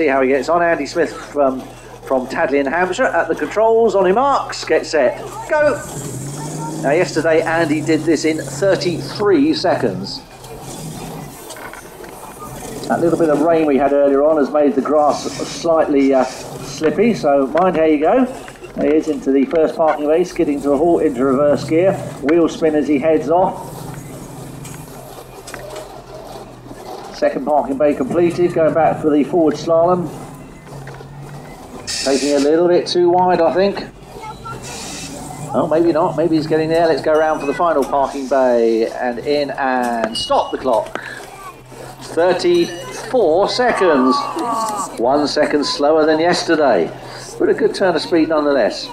see how he gets on. Andy Smith from, from Tadley in Hampshire at the controls. On your marks, get set, go. Now, yesterday, Andy did this in 33 seconds. That little bit of rain we had earlier on has made the grass slightly uh, slippy, so mind how you go. He is into the first parking bay, skidding to a halt into reverse gear. Wheel spin as he heads off. Second parking bay completed, going back for the forward slalom. Taking a little bit too wide, I think. Oh, maybe not. Maybe he's getting there. Let's go around for the final parking bay and in and stop the clock. 34 seconds. One second slower than yesterday, but a good turn of speed nonetheless.